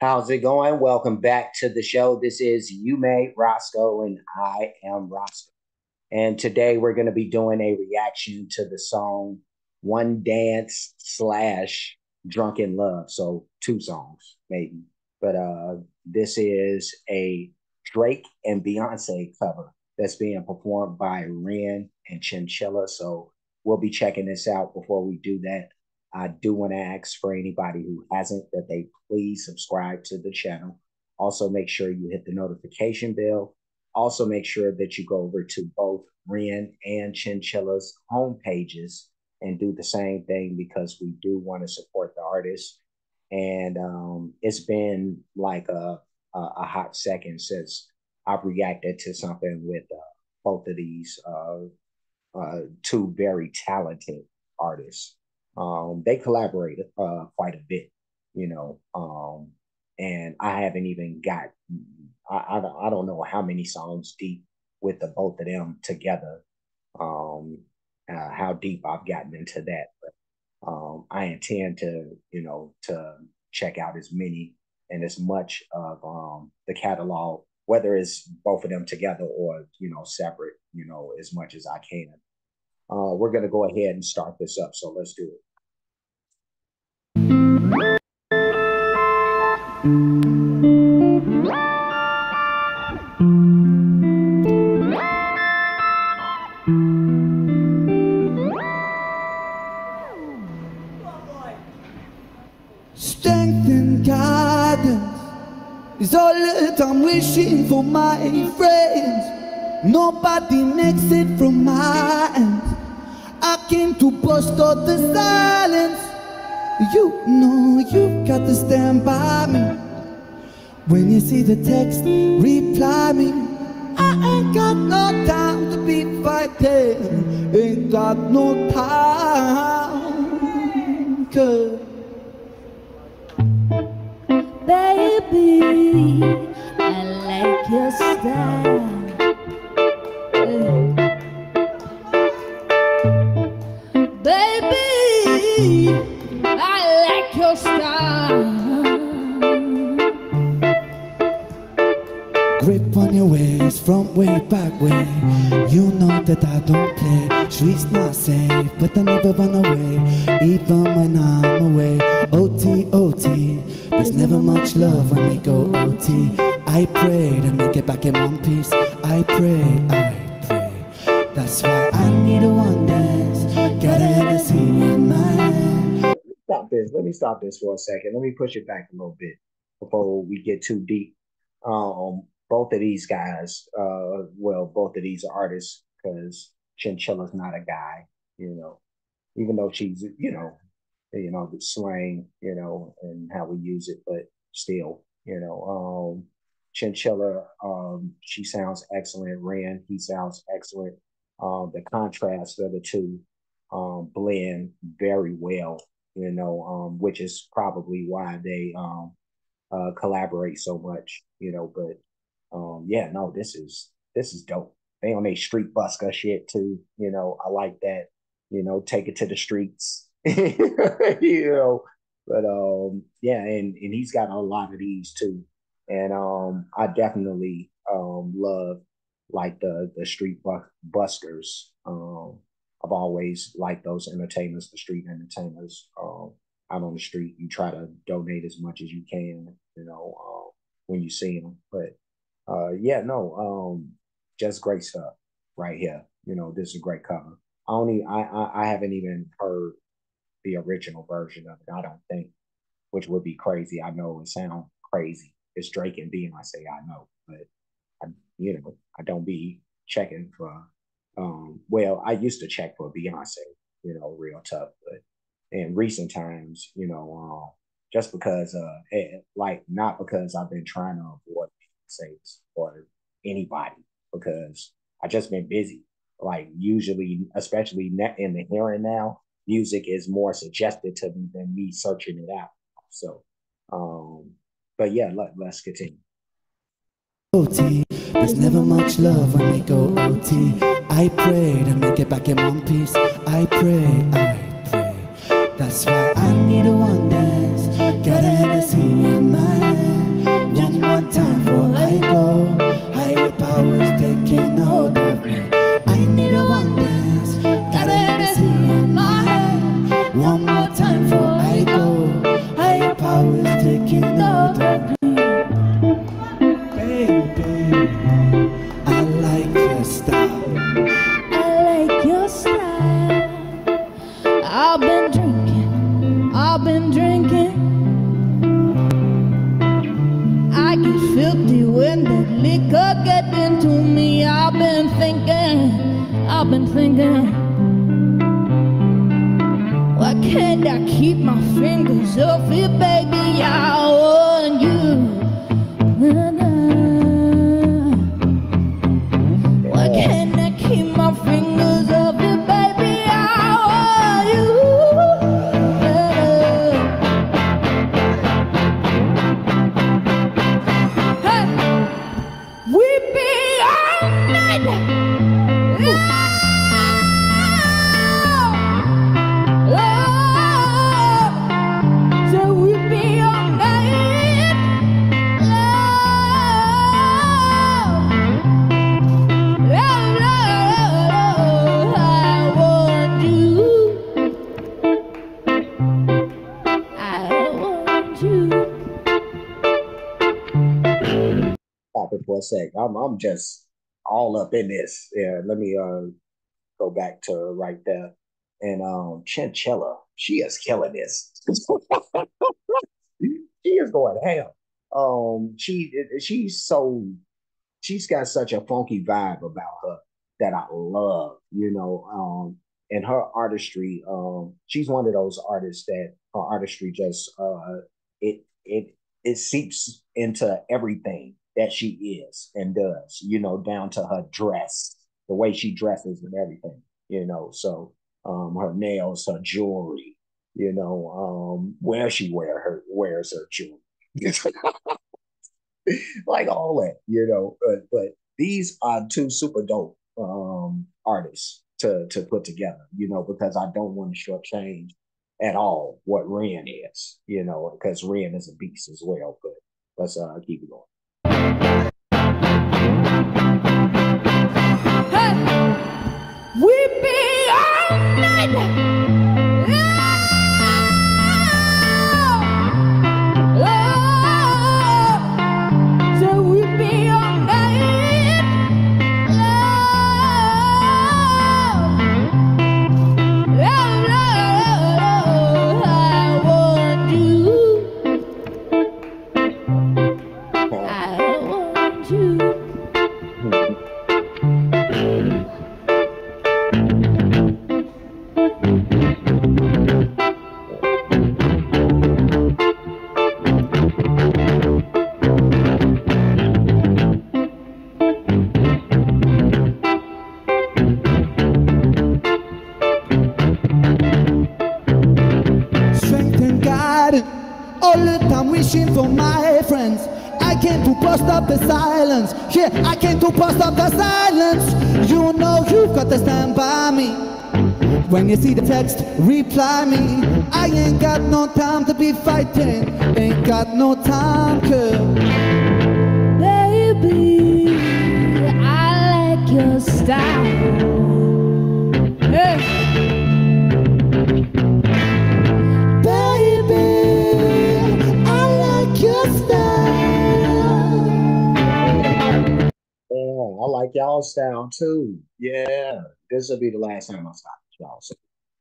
How's it going? Welcome back to the show. This is You Made Roskoe, and I am Roskoe. And today we're going to be doing a reaction to the song One Dance slash Drunk In Love. So two songs, maybe. But uh this is a Drake and Beyonce cover that's being performed by Ren and Chinchilla. So we'll be checking this out before we do that. I do want to ask for anybody who hasn't that they please subscribe to the channel. Also, make sure you hit the notification bell. Also, make sure that you go over to both Ren and Chinchilla's home pages and do the same thing because we do want to support the artists. And um, it's been like a, a, a, hot second since I've reacted to something with uh, both of these uh, uh, two very talented artists. Um, they collaborated uh, quite a bit, you know, um, and I haven't even got, I, I, I don't know how many songs deep with the both of them together. Um, uh, how deep I've gotten into that, but um, I intend to, you know, to check out as many and as much of um, the catalog, whether it's both of them together or you know separate, you know, as much as I can. Uh, we're going to go ahead and start this up. So let's do it. Strength and guidance is all that I'm wishing for my friends. Nobody makes it from my end. I came to bust out the silence. You know you've got to stand by me. When you see the text, reply me. I ain't got no time to be fighting. Ain't got no time. Cause You know that I don't play. Streets not safe, but I never run away, even when I'm away. OT, OT, there's never much love when we go OT. I pray to make it back in one piece. I pray, I pray. That's why I need a one dance. Got a Hennessy in my hand. Stop this. Let me stop this for a second. Let me push it back a little bit before we get too deep. Um, both of these guys, uh, well, both of these artists, because Chinchilla's not a guy, you know, even though she's, you know, you know, the slang, you know, and how we use it, but still, you know, um, Chinchilla, um, she sounds excellent. Ren, he sounds excellent. Um, the contrast of the two um, blend very well, you know, um, which is probably why they um, uh, collaborate so much, you know. But um, yeah, no, this is this is dope. They on a street busker shit too. You know, I like that. You know, take it to the streets. you know, but um, yeah, and and he's got a lot of these too, and um, I definitely um love like the the street bu- buskers. Um, I've always liked those entertainers, the street entertainers. Um, out on the street, you try to donate as much as you can, you know, uh, when you see them. But uh, yeah, no, um, just great stuff right here. You know, this is a great cover. I only I, I I haven't even heard the original version of it. I don't think, which would be crazy. I know it sounds crazy. It's Drake and Beyonce. I know, but I you know I don't be checking for. Um, well, I used to check for Beyonce. You know, real tough, but in recent times, you know, um, just because uh, it, like not because I've been trying to avoid Saints or anybody because I just been busy. Like usually, especially in the here and now, music is more suggested to me than me searching it out. So, um, but yeah, let, let's continue. OT, there's never much love when we go OT. I pray to make it back in one piece. I pray, I pray. That's why I need a one dance. Got a Hennessy I keep my fingers off it, baby? I want you. Sec. I'm I'm just all up in this. Yeah, let me uh go back to right there. And um Chinchilla, she is killing this. she is going ham. Um, she she's so she's got such a funky vibe about her that I love, you know. Um, and her artistry, um, she's one of those artists that her artistry just uh it it it seeps into everything that she is and does, you know, down to her dress, the way she dresses and everything, you know. So um her nails, her jewelry, you know, um where she wear her wears her jewelry. like all that, you know. But but these are two super dope um artists to to put together, you know, because I don't want to shortchange at all what Ren is, you know, because Ren is a beast as well. But let's uh keep it going. Be wishing for my friends. I came to bust up the silence. Yeah, I came to bust up the silence. You know you've got to stand by me. When you see the text, reply me. I ain't got no time to be fighting. Ain't got no time, girl. Y'all style too. Yeah, this will be the last time I stop y'all. So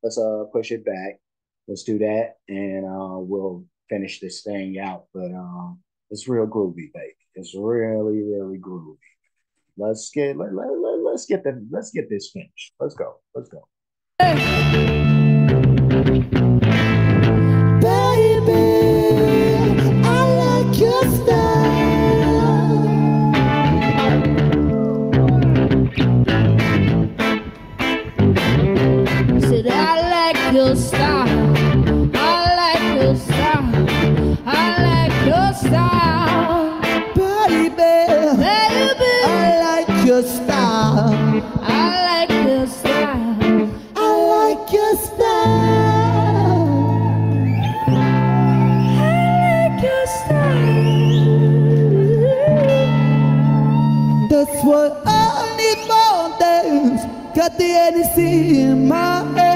let's uh push it back. Let's do that, and uh we'll finish this thing out. But um, it's real groovy, baby. It's really, really groovy. Let's get let, let, let, let's get the let's get this finished. Let's go. Let's go. Baby, I like your style. Like your style. I like your style. I like your style. Baby, Baby, I like your style. I like your style. I like your style. I like your style. That's what I need more dance. Got the energy in my hand.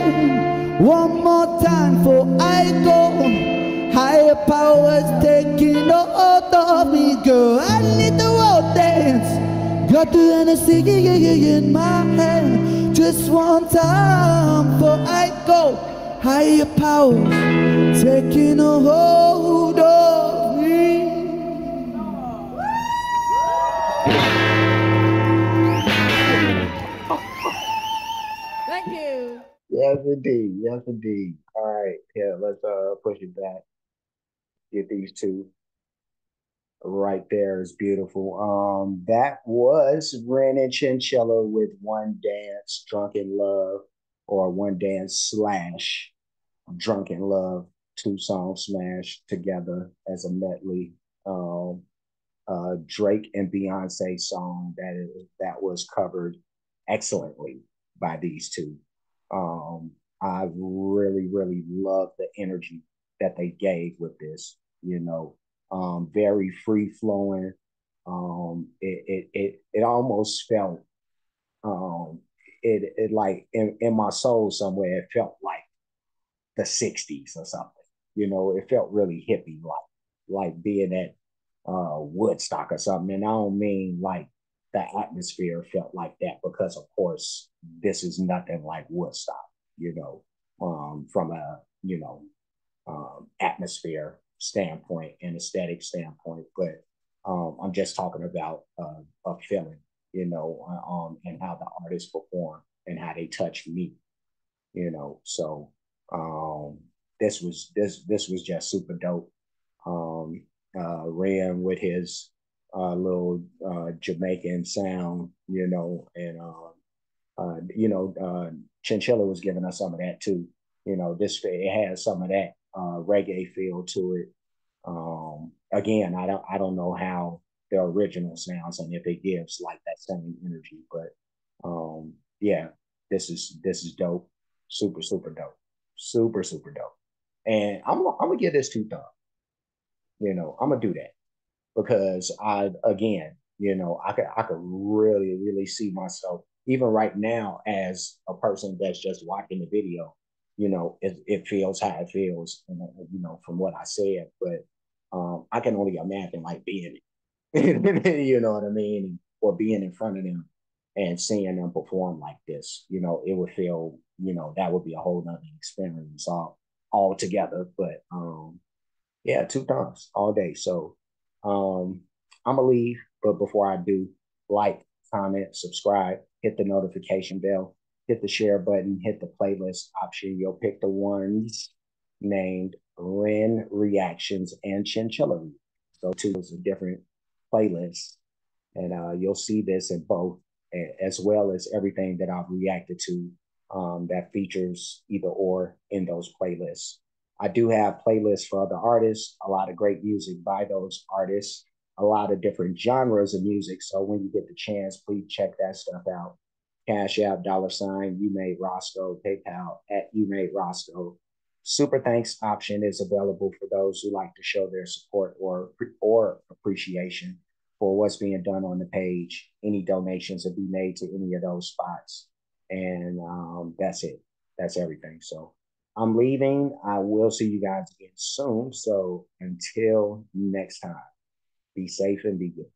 One more time before I go. Higher powers taking hold of me, girl. I need the world dance. Got the energy in my hand. Just one time before I go. higher powers taking a hold Yes, indeed. Yes, indeed. All right. Yeah, let's uh push it back. Get these two. Right there is beautiful. Um, that was Ren and Chinchilla with One Dance, Drunk In Love, or One Dance slash Drunk In Love. Two songs smashed together as a medley. Um, uh, Drake and Beyonce song that is, that was covered excellently by these two. Um, I really, really love the energy that they gave with this. You know, um, very free flowing. Um, it, it it it almost felt um, it it like in, in my soul somewhere it felt like the '60s or something. You know, it felt really hippie like like being at uh, Woodstock or something. And I don't mean like the atmosphere felt like that because, of course, this is nothing like Woodstock. You know, um, from a you know um, atmosphere standpoint and aesthetic standpoint, but um, I'm just talking about uh, a feeling, you know, um, and how the artists perform and how they touch me, you know. So um, this was this this was just super dope. Um, uh, Ren with his uh, little uh, Jamaican sound, you know, and uh, uh, you know, uh, Chinchilla was giving us some of that too. You know, this it has some of that uh, reggae feel to it. Um, again, I don't I don't know how the original sounds and if it gives like that same energy, but um, yeah, this is this is dope, super super dope, super super dope, and I'm I'm gonna give this two thumbs. You know, I'm gonna do that because I again, you know, I could I could really really see myself even right now as a person that's just watching the video. You know, it, it feels how it feels, and you know, from what I said, but um, I can only imagine like being, you know what I mean, or being in front of them and seeing them perform like this. You know, it would feel, you know, that would be a whole nother experience all all together. But um, yeah, two times all day. So um, I'm gonna leave, but before I do, like, comment, subscribe, hit the notification bell, hit the share button, hit the playlist option. You'll pick the ones named Ren Reactions and Chinchilla. So two is a different playlist, and uh, you'll see this in both, as well as everything that I've reacted to um, that features either or in those playlists. I do have playlists for other artists, a lot of great music by those artists, a lot of different genres of music. So when you get the chance, please check that stuff out. Cash App, dollar sign, you made Roskoe, PayPal at you made Roskoe. Super thanks option is available for those who like to show their support or or appreciation for what's being done on the page. Any donations will be made to any of those spots, and um, that's it. That's everything. So I'm leaving. I will see you guys again soon. So until next time, be safe and be good.